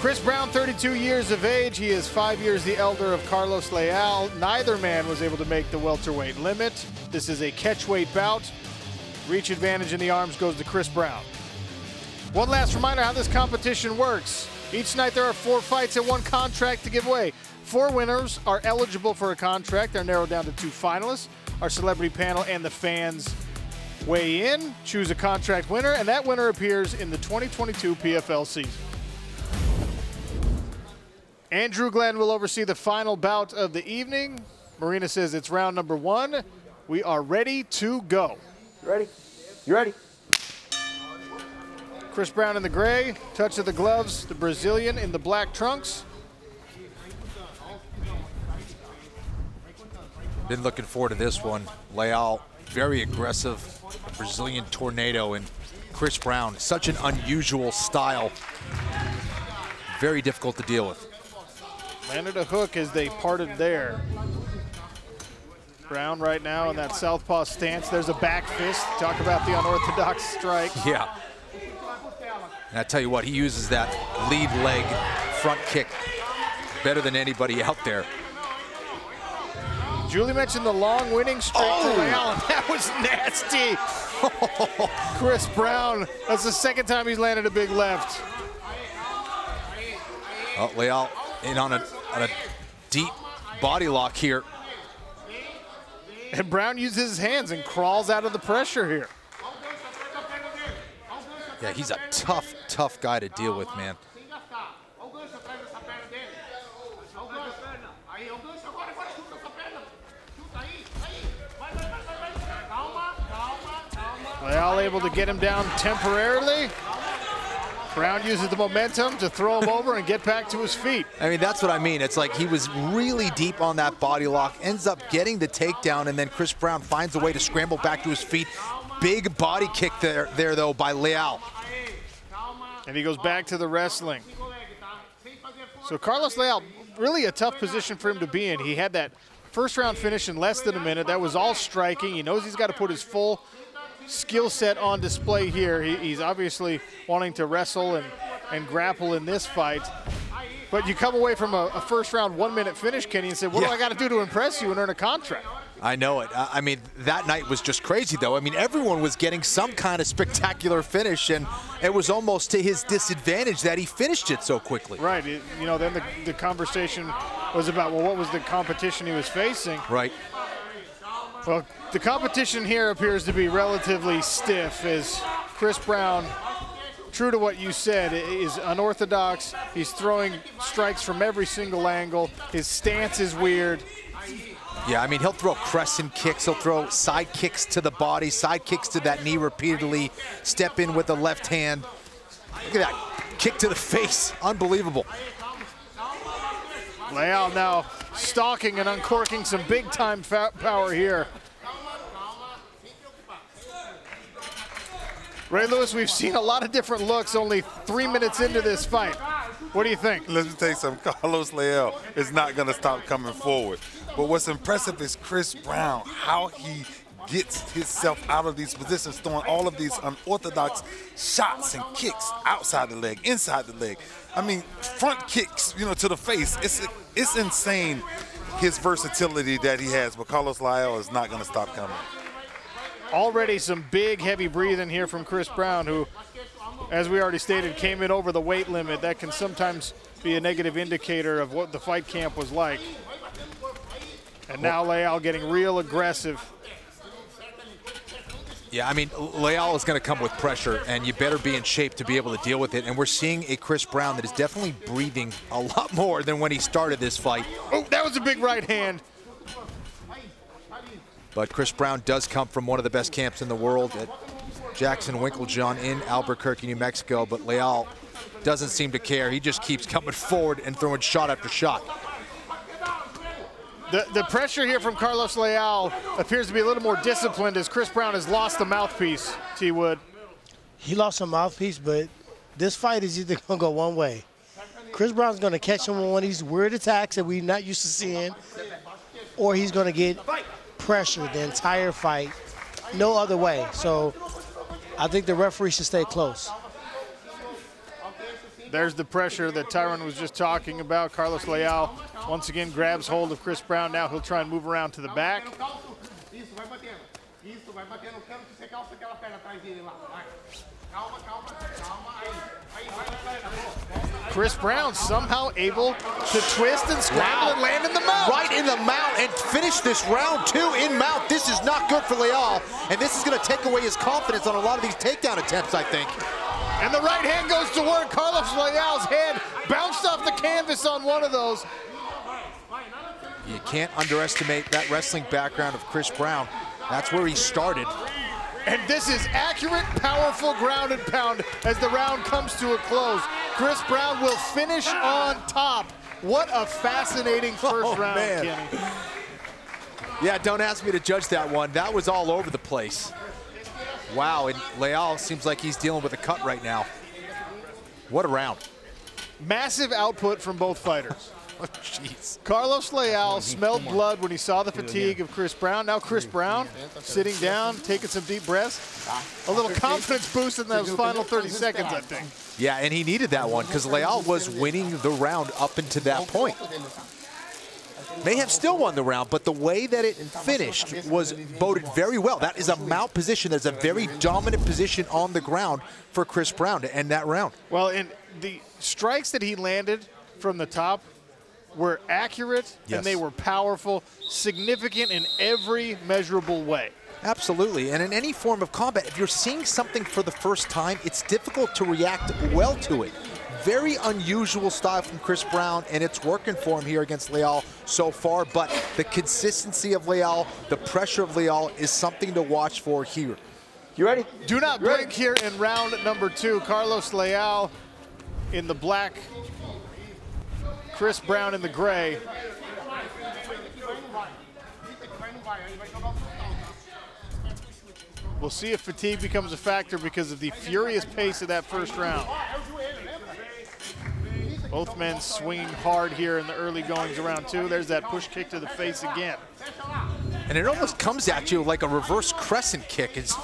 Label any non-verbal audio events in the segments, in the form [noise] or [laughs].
Chris Brown, 32 years of age. He is five years the elder of Carlos Leal. Neither man was able to make the welterweight limit. This is a catchweight bout. Reach advantage in the arms goes to Chris Brown. One last reminder how this competition works. Each night there are four fights and one contract to give away. Four winners are eligible for a contract. They're narrowed down to two finalists. Our celebrity panel and the fans weigh in, choose a contract winner, and that winner appears in the 2022 PFL season. Andrew Glenn will oversee the final bout of the evening. Marina says it's round number one. We are ready to go. You ready? You ready? Chris Brown in the gray, touch of the gloves, the Brazilian in the black trunks. Been looking forward to this one. Leal, very aggressive, Brazilian tornado, and Chris Brown, such an unusual style. Very difficult to deal with. Landed a hook as they parted there. Brown right now in that southpaw stance. There's a back fist. Talk about the unorthodox strike. [laughs] Yeah. And I tell you what, he uses that lead leg front kick better than anybody out there. Julie mentioned the long winning streak oh. Leal, [laughs] that was nasty. [laughs] Chris Brown, that's the second time he's landed a big left. Oh, Leal in on a, on a deep body lock here. And Brown uses his hands and crawls out of the pressure here. Yeah, he's a tough, tough guy to deal with, man. Leal able to get him down temporarily. Brown uses the momentum to throw him over and get back to his feet. I mean, that's what I mean. It's like he was really deep on that body lock, ends up getting the takedown, and then Chris Brown finds a way to scramble back to his feet. Big body kick there, there though, by Leal. And he goes back to the wrestling. So Carlos Leal, really a tough position for him to be in. He had that first round finish in less than a minute. That was all striking. He knows he's got to put his full skill set on display here. He, he's obviously wanting to wrestle and, and grapple in this fight. But you come away from a, a first round one minute finish, Kenny, and say, what yeah. do I got to do to impress you and earn a contract? I know it. I mean, that night was just crazy, though. I mean, everyone was getting some kind of spectacular finish, and it was almost to his disadvantage that he finished it so quickly. Right. It, you know, then the, the conversation was about, well, what was the competition he was facing? Right. Well, the competition here appears to be relatively stiff as Chris Brown, true to what you said, is unorthodox. He's throwing strikes from every single angle. His stance is weird. Yeah, I mean, he'll throw crescent kicks. He'll throw side kicks to the body, side kicks to that knee repeatedly, step in with the left hand. Look at that kick to the face. Unbelievable. Leal now stalking and uncorking some big-time power here. Ray Lewis, we've seen a lot of different looks only three minutes into this fight. What do you think? Let me tell you something. [laughs] Carlos Leal is not going to stop coming forward. But what's impressive is Chris Brown, how he gets himself out of these positions, throwing all of these unorthodox shots and kicks outside the leg, inside the leg. I mean, front kicks, you know, to the face. It's it's insane his versatility that he has. But Carlos Leal is not going to stop coming. Already some big, heavy breathing here from Chris Brown, who, as we already stated, came in over the weight limit. That can sometimes be a negative indicator of what the fight camp was like. And now Leal getting real aggressive. Yeah, I mean, Leal is going to come with pressure, and you better be in shape to be able to deal with it. And we're seeing a Chris Brown that is definitely breathing a lot more than when he started this fight. Oh, that was a big right hand. But Chris Brown does come from one of the best camps in the world at Jackson Winkeljohn in Albuquerque, New Mexico. But Leal doesn't seem to care. He just keeps coming forward and throwing shot after shot. The, the pressure here from Carlos Leal appears to be a little more disciplined as Chris Brown has lost the mouthpiece, T. Wood. He lost a mouthpiece, but this fight is either [laughs] going to go one way. Chris Brown's going to catch him on one of these weird attacks that we're not used to seeing, or he's going to get pressure the entire fight. No other way. So I think the referee should stay close. There's the pressure that Tyron was just talking about. Carlos Leal once again grabs hold of Chris Brown. Now he'll try and move around to the back. Chris Brown somehow able to twist and scramble and land in the mount. Right in the mount and finish this round two in mount. This is not good for Leal, and this is going to take away his confidence on a lot of these takedown attempts, I think. And the right hand goes to work. Carlos Leal's head bounced off the canvas on one of those. You can't underestimate that wrestling background of Chris Brown. That's where he started. And this is accurate, powerful ground and pound as the round comes to a close. Chris Brown will finish on top. What a fascinating [laughs] oh, first Oh, round, man. Kenny. Yeah, don't ask me to judge that one. That was all over the place. Wow, and Leal seems like he's dealing with a cut right now. What a round. Massive output from both fighters. [laughs] Oh, Jeez. Carlos Leal smelled blood when he saw the fatigue of Chris Brown. Now Chris Brown sitting down, taking some deep breaths. A little confidence boost in those final 30 seconds, I think. Yeah, and he needed that one because Leal was winning the round up until that point. May have still won the round, but the way that it finished was boded very well. That is a mount position. That's a very dominant position on the ground for Chris Brown to end that round. Well, and the strikes that he landed from the top were accurate Yes. and they were powerful, significant in every measurable way. Absolutely. And in any form of combat, if you're seeing something for the first time, it's difficult to react well to it. Very unusual style from Chris Brown, and it's working for him here against Leal so far. But the consistency of Leal, the pressure of Leal is something to watch for here. You ready? Do not blink here in round number two. Carlos Leal in the black, Chris Brown in the gray. We'll see if fatigue becomes a factor because of the furious pace of that first round. Both men swinging hard here in the early goings around two. There's that push kick to the face again. And it almost comes at you like a reverse crescent kick. It's,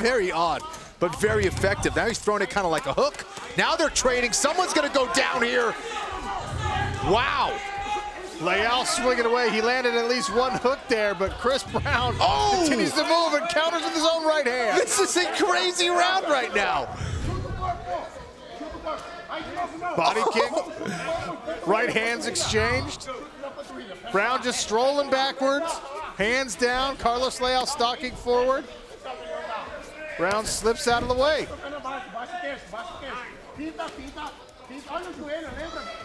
very odd, but very effective. Now he's throwing it kind of like a hook. Now they're trading. Someone's going to go down here. Wow. Leal swinging away. He landed at least one hook there, but Chris Brown Oh! continues to move and counters with his own right hand. This is a crazy round right now. Body kick. Right hands exchanged. Brown just strolling backwards. Hands down. Carlos Leal stalking forward. Brown slips out of the way.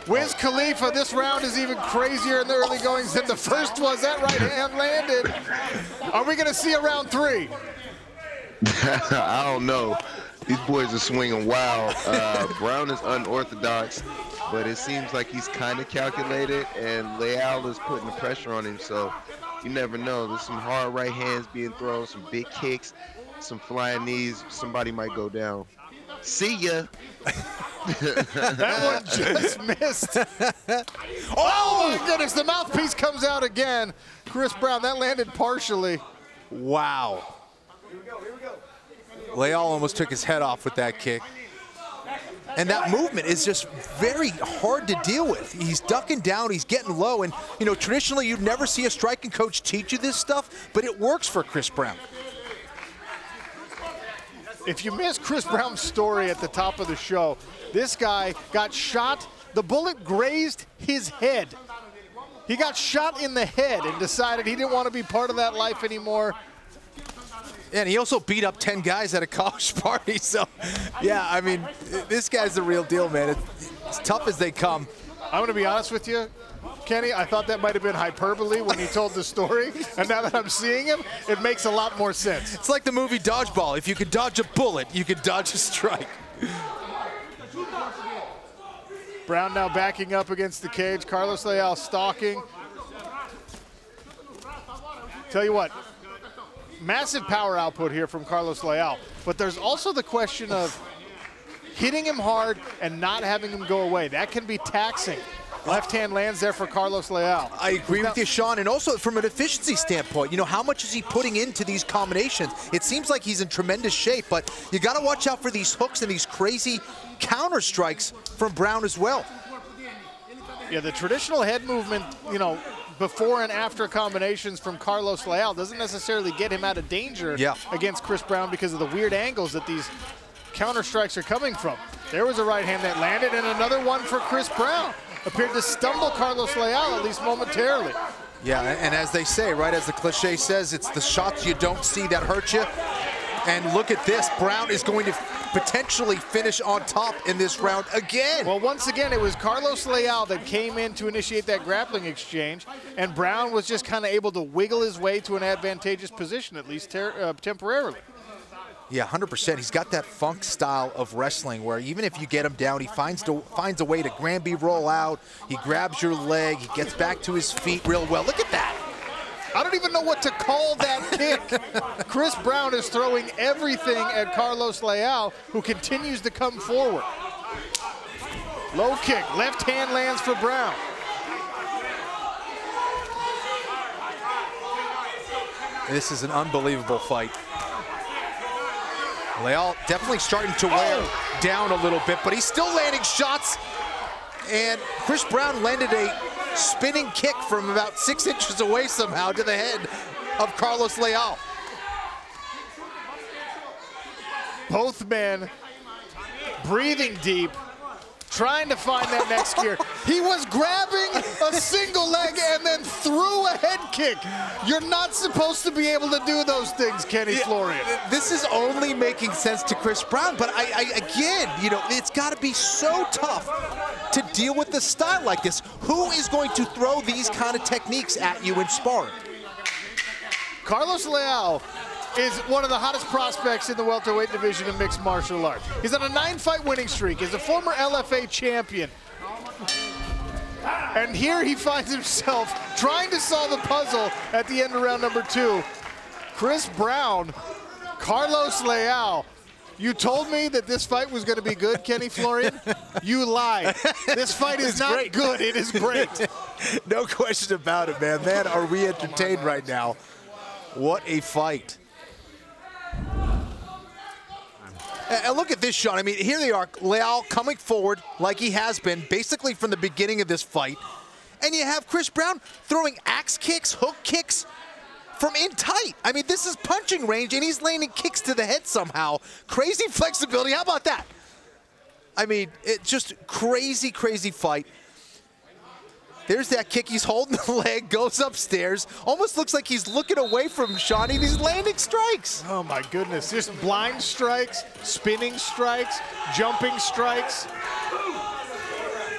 Wiz Khalifa, this round is even crazier in the early goings than the first was. That right hand landed. Are we going to see a round three? [laughs] I don't know. These boys are swinging wild. Uh, [laughs] Brown is unorthodox, but it seems like he's kind of calculated, and Leal is putting the pressure on him. So you never know. There's some hard right hands being thrown, some big kicks, some flying knees. Somebody might go down. See ya. [laughs] That one just missed. [laughs] Oh my goodness, the mouthpiece comes out again. Chris Brown, that landed partially. Wow. Leal almost took his head off with that kick. And that movement is just very hard to deal with. He's ducking down, he's getting low, and you know, traditionally you'd never see a striking coach teach you this stuff, but it works for Chris Brown. If you missed Chris Brown's story at the top of the show, this guy got shot, the bullet grazed his head. He got shot in the head and decided he didn't want to be part of that life anymore. And he also beat up 10 guys at a college [laughs] party. So, yeah, I mean, this guy's the real deal, man. It's, it's tough as they come. I'm going to be honest with you, Kenny. I thought that might have been hyperbole when he told the story, [laughs] and now that I'm seeing him, it makes a lot more sense. It's like the movie Dodgeball. If you could dodge a bullet, you could dodge a strike. Brown now backing up against the cage. Carlos Leal stalking. Tell you what, massive power output here from Carlos Leal. But there's also the question of hitting him hard and not having him go away. That can be taxing. Left hand lands there for Carlos Leal. I agree with you, Sean, and also from an efficiency standpoint, you know, how much is he putting into these combinations? It seems like he's in tremendous shape, but you got to watch out for these hooks and these crazy counter strikes from Brown as well. Yeah, the traditional head movement, you know, before and after combinations from Carlos Leal doesn't necessarily get him out of danger Yeah. against Chris Brown because of the weird angles that these counter strikes are coming from. There was a right hand that landed and another one for Chris Brown. Appeared to stumble Carlos Leal, at least momentarily. Yeah, and as they say, right, as the cliche says, it's the shots you don't see that hurt you. And look at this, Brown is going to potentially finish on top in this round again. Well, once again, it was Carlos Leal that came in to initiate that grappling exchange, and Brown was just kind of able to wiggle his way to an advantageous position, at least uh, temporarily. Yeah, 100%. He's got that funk style of wrestling where even if you get him down, he finds to, finds a way to Granby roll out. He grabs your leg. He gets back to his feet real well. Look at that. I don't even know what to call that [laughs] kick. Chris Brown is throwing everything at Carlos Leal, who continues to come forward. Low kick, left hand lands for Brown. This is an unbelievable fight. Leal definitely starting to wear oh. down a little bit, but he's still landing shots. And Chris Brown landed a spinning kick from about six inches away somehow to the head of Carlos Leal. Both men breathing deep, trying to find that next gear. He was grabbing a single leg and then threw a head kick. You're not supposed to be able to do those things, Kenny Florian. This is only making sense to Chris Brown, but I, I again, you know, it's got to be so tough to deal with the style like this. Who is going to throw these kind of techniques at you in sparring? Carlos Leal is one of the hottest prospects in the welterweight division in mixed martial arts. He's on a nine-fight winning streak. He's a former LFA champion. And here he finds himself trying to solve a puzzle at the end of round number two. Chris Brown, Carlos Leal. You told me that this fight was going to be good, Kenny Florian. You lied. This fight is not great. good. It is great. [laughs] no question about it, man. Man, are we entertained right now? What a fight. And look at this shot. I mean, here they are, Leal coming forward like he has been basically from the beginning of this fight. And you have Chris Brown throwing axe kicks, hook kicks from in tight. I mean, this is punching range, and he's landing kicks to the head somehow. Crazy [laughs] flexibility. How about that? I mean, it just crazy, crazy fight. There's that kick. He's holding the leg, goes upstairs. Almost looks like he's looking away from Shawnee. He's landing strikes. Oh my goodness, just blind strikes, spinning strikes, jumping strikes.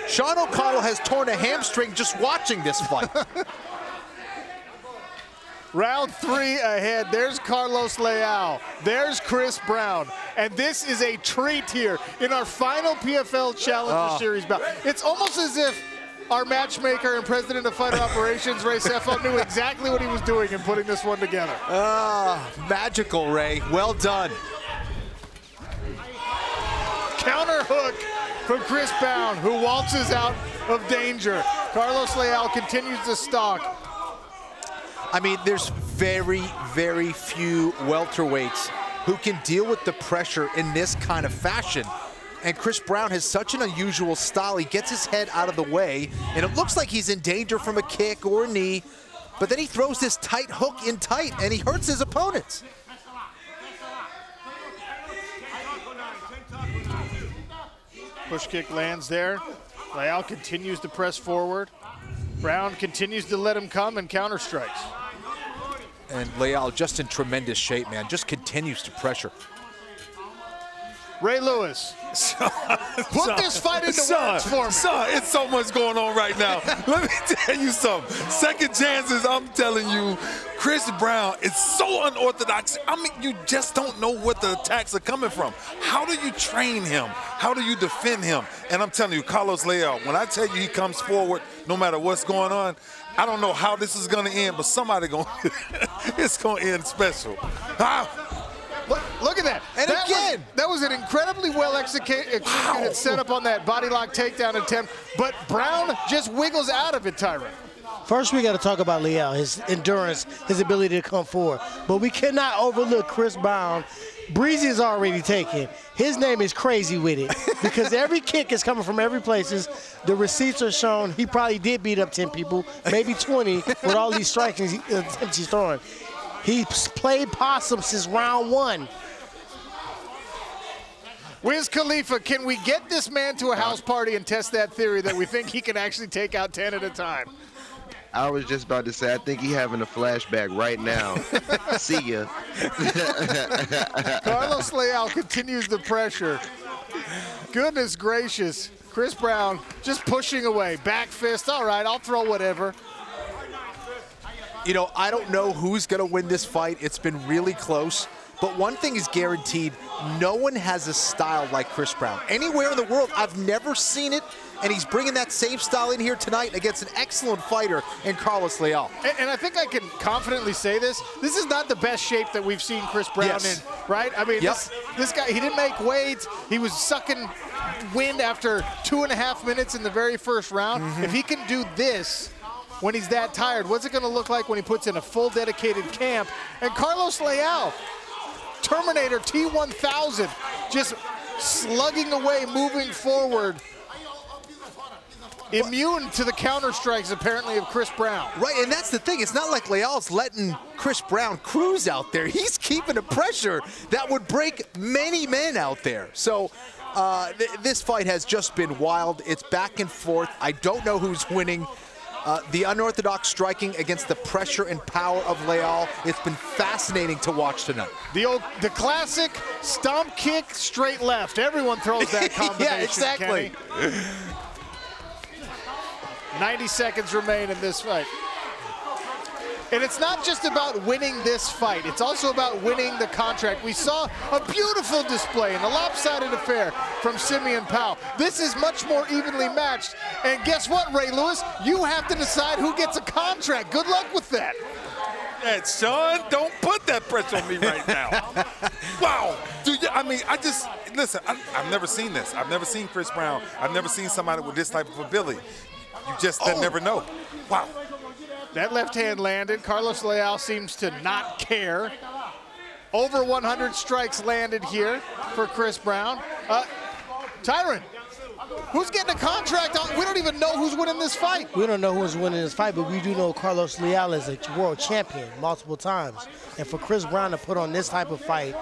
Sean O'Connell has torn a hamstring just watching this fight. [laughs] Round three ahead. There's Carlos Leal. There's Chris Brown. And this is a treat here in our final PFL Challenger Oh. Series bout. It's almost as if our matchmaker and president of fighter operations, Ray Sefo, knew exactly what he was doing in putting this one together. Ah, magical, Ray. Well done. Counter hook from Chris Brown, who waltzes out of danger. Carlos Leal continues to stalk. I mean, there's very, very few welterweights who can deal with the pressure in this kind of fashion. And Chris Brown has such an unusual style. He gets his head out of the way, and it looks like he's in danger from a kick or a knee. But then he throws this tight hook in tight, and he hurts his opponents. Push kick lands there. Leal continues to press forward. Brown continues to let him come and counter strikes. And Leal just in tremendous shape, man. Just continues to pressure. Ray Lewis, [laughs] put this fight into Son, words for me. son, it's so much going on right now. [laughs] Let me tell you something. Second chances, I'm telling you, Chris Brown is so unorthodox. I mean, you just don't know what the attacks are coming from. How do you train him? How do you defend him? And I'm telling you, Carlos Leal, when I tell you he comes forward, no matter what's going on, I don't know how this is going to end, but somebody going, [laughs] it's going to end special. Ah, Look, look at that. And that again. That was an incredibly well executed, executed setup on that body lock takedown attempt, but Brown just wiggles out of it, Tyron. First, we got to talk about Leal, his endurance, his ability to come forward. But we cannot overlook Chris Brown. Breezy is already taken. His name is crazy with it [laughs] because every kick is coming from every places. The receipts are shown. He probably did beat up 10 people, maybe [laughs] 20, with all these strikes he- uh, attempts he's throwing. He's played possum since round one. Wiz Khalifa, can we get this man to a house party and test that theory that we think he can actually take out 10 at a time? I was just about to say, I think he having a flashback right now. [laughs] See ya. [laughs] Carlos Leal continues the pressure. Goodness gracious. Chris Brown just pushing away. Back fist. All right, I'll throw whatever. You know, I don't know who's going to win this fight. It's been really close. But one thing is guaranteed no one has a style like Chris Brown. Anywhere in the world, I've never seen it. And he's bringing that same style in here tonight against an excellent fighter in Carlos Leal. And, and I think I can confidently say this. This is not the best shape that we've seen Chris Brown Yes. in, right? I mean, Yep. this, this guy, he didn't make weight. He was sucking wind after two and a half minutes in the very first round. Mm-hmm. If he can do this when he's that tired, what's it going to look like when he puts in a full dedicated camp? And Carlos Leal, Terminator T1000, just slugging away, moving forward. Immune to the counter strikes, apparently, of Chris Brown. Right, and that's the thing. It's not like Leal's letting Chris Brown cruise out there. He's keeping a pressure that would break many men out there. So uh, th- this fight has just been wild. It's back and forth. I don't know who's winning. Uh, the unorthodox striking against the pressure and power of Leal. It's been fascinating to watch tonight. The old, the classic stomp kick, straight left. Everyone throws that [laughs] combination. yeah, exactly. 90 seconds remain in this fight. And it's not just about winning this fight, it's also about winning the contract. We saw a beautiful display in a lopsided affair from Simeon Powell. This is much more evenly matched. And guess what, Ray Lewis? You have to decide who gets a contract. Good luck with that. Hey, Sean, don't put that pressure on me right now. [laughs] wow. Do you, I mean, I just, listen, I, I've never seen this. I've never seen Chris Brown. I've never seen somebody with this type of ability. You just Oh. never know. Wow. That left hand landed. Carlos Leal seems to not care. Over 100 strikes landed here for Chris Brown. Uh, Tyron, who's getting a contract? On? We don't even know who's winning this fight. We don't know who's winning this fight, but we do know Carlos Leal is a world champion multiple times. And for Chris Brown to put on this type of fight,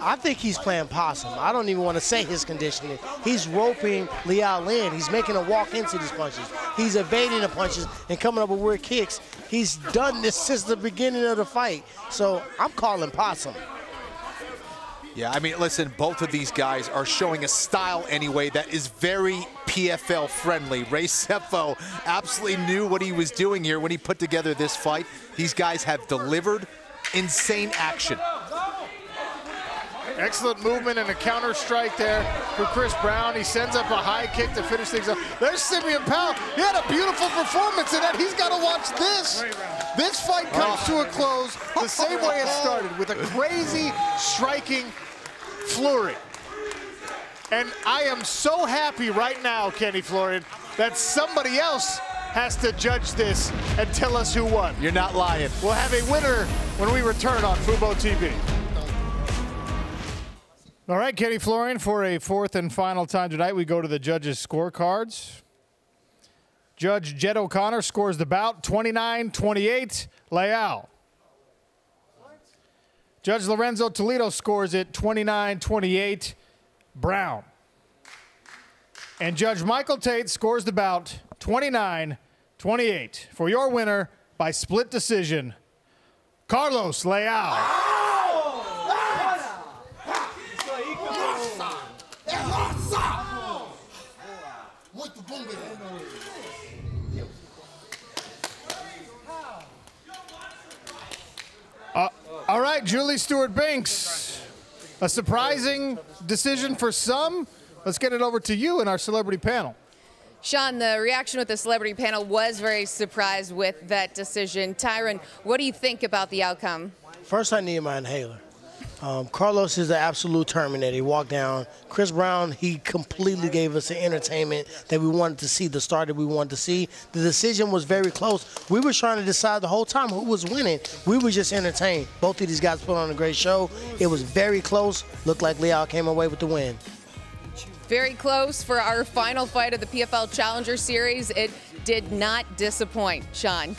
I think he's playing possum. I don't even want to say his conditioning. He's roping Leal Lin. He's making him walk into these punches. He's evading the punches and coming up with weird kicks. He's done this since the beginning of the fight. So I'm calling possum. Yeah, I mean, listen, both of these guys are showing a style anyway that is very PFL friendly. Ray Sefo absolutely knew what he was doing here when he put together this fight. These guys have delivered insane action. Excellent movement and a counter strike there for Chris Brown. He sends up a high kick to finish things up. There's Simeon Powell. He had a beautiful performance in that. He's got to watch this. This fight comes to a close the same way it started with a crazy striking flurry. And I am so happy right now, Kenny Florian, that somebody else has to judge this and tell us who won. You're not lying. We'll have a winner when we return on Fubo TV. All right, Kenny Florian, for a fourth and final time tonight, we go to the judges' scorecards. Judge Jed O'Connor scores the bout 29 28, Leal. Judge Lorenzo Toledo scores it 29 28, Brown. And Judge Michael Tate scores the bout 29 28 for your winner by split decision, Carlos Leal. All right, Julie Stewart Binks. A surprising decision for some. Let's get it over to you in our celebrity panel. Sean, the reaction with the celebrity panel was very surprised with that decision. Tyron, what do you think about the outcome? First, I need my inhaler. Um, Carlos is the absolute Terminator. He walked down. Chris Brown, he completely gave us the entertainment that we wanted to see, the start that we wanted to see. The decision was very close. We were trying to decide the whole time who was winning. We were just entertained. Both of these guys put on a great show. It was very close. Looked like Leal came away with the win. Very close for our final fight of the PFL Challenger Series. It did not disappoint, Sean.